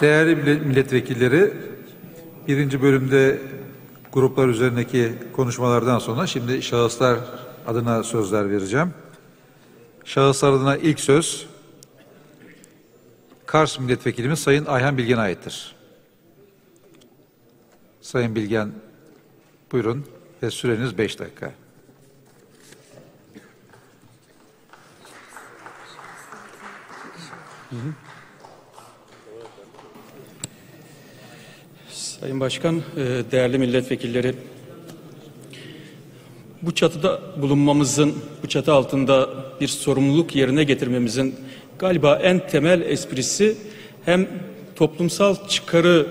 Değerli milletvekilleri, birinci bölümde gruplar üzerindeki konuşmalardan sonra şimdi şahıslar adına sözler vereceğim. Şahıslar adına ilk söz Kars milletvekilimiz Sayın Ayhan Bilgen'e aittir. Sayın Bilgen buyurun ve süreniz beş dakika. Hı hı. Sayın Başkan, e, değerli milletvekilleri, bu çatıda bulunmamızın, bu çatı altında bir sorumluluk yerine getirmemizin galiba en temel esprisi hem toplumsal çıkarı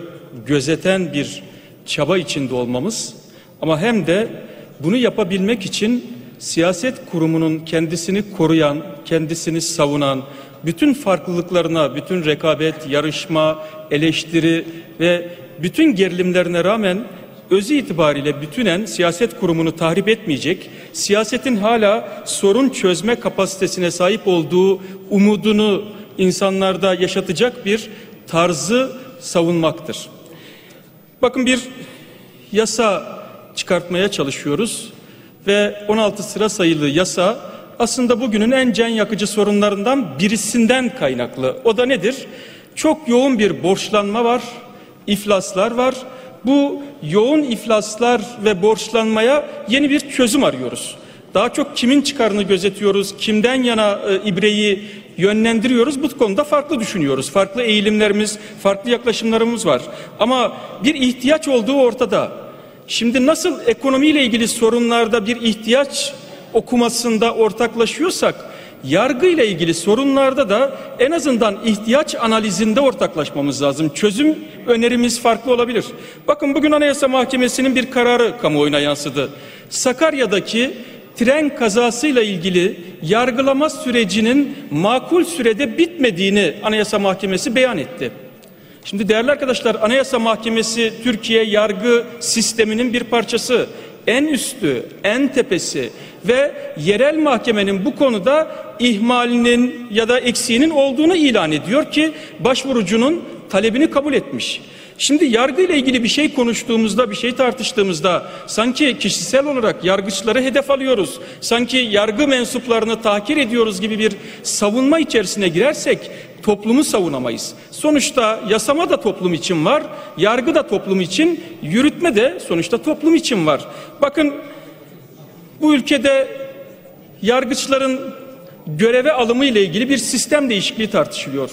gözeten bir çaba içinde olmamız ama hem de bunu yapabilmek için siyaset kurumunun kendisini koruyan, kendisini savunan, bütün farklılıklarına, bütün rekabet, yarışma, eleştiri ve bütün gerilimlerine rağmen özü itibariyle bütünen siyaset kurumunu tahrip etmeyecek, siyasetin hala sorun çözme kapasitesine sahip olduğu umudunu insanlarda yaşatacak bir tarzı savunmaktır. Bakın bir yasa çıkartmaya çalışıyoruz ve 16 sıra sayılı yasa aslında bugünün en can yakıcı sorunlarından birisinden kaynaklı. O da nedir? Çok yoğun bir borçlanma var, iflaslar var. Bu yoğun iflaslar ve borçlanmaya yeni bir çözüm arıyoruz. Daha çok kimin çıkarını gözetiyoruz, kimden yana e, ibreyi yönlendiriyoruz. Bu konuda farklı düşünüyoruz. Farklı eğilimlerimiz, farklı yaklaşımlarımız var. Ama bir ihtiyaç olduğu ortada. Şimdi nasıl ekonomiyle ilgili sorunlarda bir ihtiyaç okumasında ortaklaşıyorsak yargı ile ilgili sorunlarda da en azından ihtiyaç analizinde ortaklaşmamız lazım. Çözüm önerimiz farklı olabilir. Bakın bugün Anayasa Mahkemesi'nin bir kararı kamuoyuna yansıdı. Sakarya'daki tren kazasıyla ilgili yargılama sürecinin makul sürede bitmediğini Anayasa Mahkemesi beyan etti. Şimdi değerli arkadaşlar Anayasa Mahkemesi Türkiye yargı sisteminin bir parçası. En üstü, en tepesi ve yerel mahkemenin bu konuda ihmalinin ya da eksiğinin olduğunu ilan ediyor ki başvurucunun talebini kabul etmiş. Şimdi yargı ile ilgili bir şey konuştuğumuzda, bir şey tartıştığımızda sanki kişisel olarak yargıçları hedef alıyoruz. Sanki yargı mensuplarını tahkir ediyoruz gibi bir savunma içerisine girersek toplumu savunamayız. Sonuçta yasama da toplum için var, yargı da toplum için, yürütme de sonuçta toplum için var. Bakın bu ülkede yargıçların göreve alımı ile ilgili bir sistem değişikliği tartışılıyor.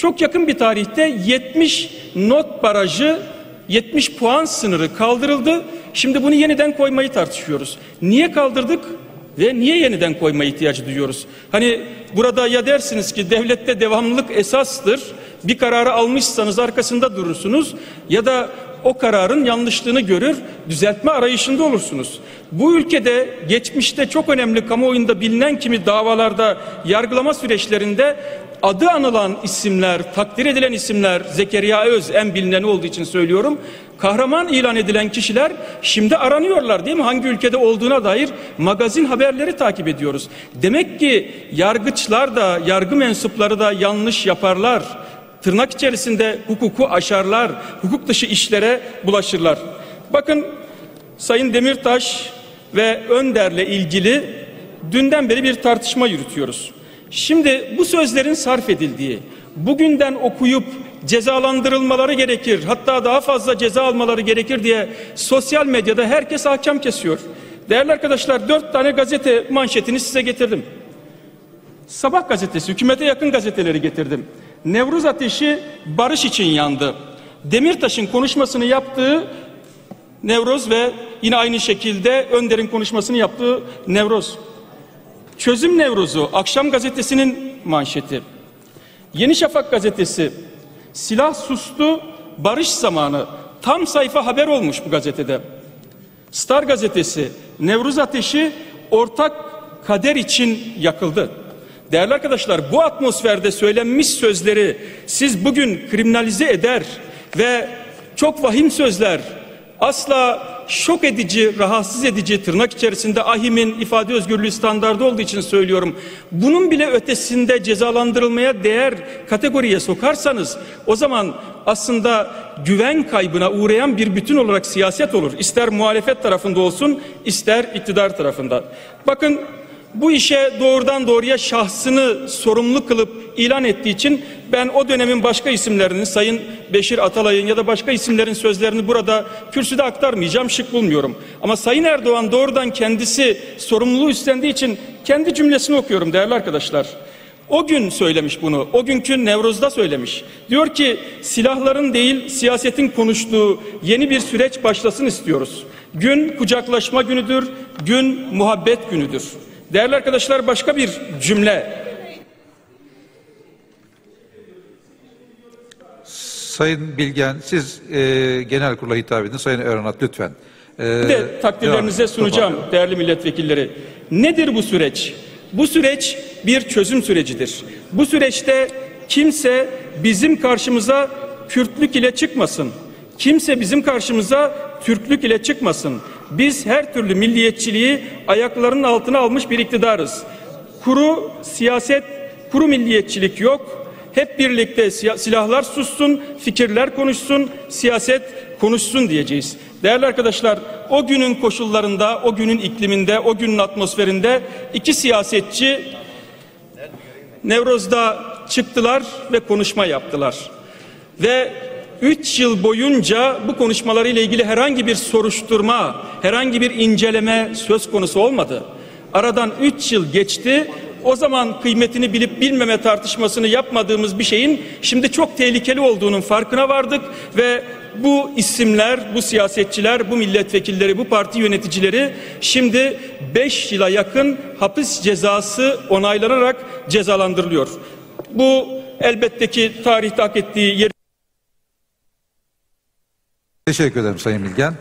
Çok yakın bir tarihte 70 not barajı 70 puan sınırı kaldırıldı. Şimdi bunu yeniden koymayı tartışıyoruz. Niye kaldırdık ve niye yeniden koyma ihtiyacı duyuyoruz? Hani burada ya dersiniz ki devlette devamlılık esastır. Bir kararı almışsanız arkasında durursunuz ya da o kararın yanlışlığını görür, düzeltme arayışında olursunuz. Bu ülkede geçmişte çok önemli kamuoyunda bilinen kimi davalarda, yargılama süreçlerinde adı anılan isimler, takdir edilen isimler, Zekeriya Öz en bilineni olduğu için söylüyorum. Kahraman ilan edilen kişiler şimdi aranıyorlar değil mi? Hangi ülkede olduğuna dair magazin haberleri takip ediyoruz. Demek ki yargıçlar da, yargı mensupları da yanlış yaparlar tırnak içerisinde hukuku aşarlar, hukuk dışı işlere bulaşırlar. Bakın Sayın Demirtaş ve Önder'le ilgili dünden beri bir tartışma yürütüyoruz. Şimdi bu sözlerin sarf edildiği, bugünden okuyup cezalandırılmaları gerekir, hatta daha fazla ceza almaları gerekir diye sosyal medyada herkes hakem kesiyor. Değerli arkadaşlar dört tane gazete manşetini size getirdim. Sabah gazetesi, hükümete yakın gazeteleri getirdim. Nevruz ateşi barış için yandı. Demirtaş'ın konuşmasını yaptığı Nevroz ve yine aynı şekilde Önder'in konuşmasını yaptığı Nevroz. Çözüm Nevruz'u Akşam Gazetesi'nin manşeti. Yeni Şafak Gazetesi silah sustu barış zamanı tam sayfa haber olmuş bu gazetede. Star Gazetesi Nevruz ateşi ortak kader için yakıldı. Değerli arkadaşlar bu atmosferde söylenmiş sözleri siz bugün kriminalize eder ve çok vahim sözler asla şok edici, rahatsız edici tırnak içerisinde ahimin ifade özgürlüğü standardı olduğu için söylüyorum. Bunun bile ötesinde cezalandırılmaya değer kategoriye sokarsanız o zaman aslında güven kaybına uğrayan bir bütün olarak siyaset olur. İster muhalefet tarafında olsun, ister iktidar tarafında. Bakın bu işe doğrudan doğruya şahsını sorumlu kılıp ilan ettiği için ben o dönemin başka isimlerinin Sayın Beşir Atalay'ın ya da başka isimlerin sözlerini burada kürsüde aktarmayacağım şık bulmuyorum. Ama Sayın Erdoğan doğrudan kendisi sorumluluğu üstlendiği için kendi cümlesini okuyorum değerli arkadaşlar. O gün söylemiş bunu. O günkü Nevruz'da söylemiş. Diyor ki silahların değil siyasetin konuştuğu yeni bir süreç başlasın istiyoruz. Gün kucaklaşma günüdür, gün muhabbet günüdür. Değerli arkadaşlar başka bir cümle. Sayın Bilgen, siz e, genel kurula hitap edin. Sayın Öğrenat lütfen. E, Bir de takdirlerinize sunacağım toparlayalım. değerli milletvekilleri. Nedir bu süreç? Bu süreç bir çözüm sürecidir. Bu süreçte kimse bizim karşımıza Kürtlük ile çıkmasın. Kimse bizim karşımıza Türklük ile çıkmasın. Biz her türlü milliyetçiliği ayaklarının altına almış bir iktidarız. Kuru siyaset, kuru milliyetçilik yok. Hep birlikte silahlar sussun, fikirler konuşsun, siyaset konuşsun diyeceğiz. Değerli arkadaşlar, o günün koşullarında, o günün ikliminde, o günün atmosferinde iki siyasetçi Nevroz'da çıktılar ve konuşma yaptılar. Ve üç yıl boyunca bu konuşmalarıyla ilgili herhangi bir soruşturma, herhangi bir inceleme söz konusu olmadı. Aradan üç yıl geçti. O zaman kıymetini bilip bilmeme tartışmasını yapmadığımız bir şeyin şimdi çok tehlikeli olduğunun farkına vardık ve bu isimler, bu siyasetçiler, bu milletvekilleri, bu parti yöneticileri şimdi 5 yıla yakın hapis cezası onaylanarak cezalandırılıyor. Bu elbette ki tarihte hak ettiği yer Teşekkür ederim Sayın Bilgen.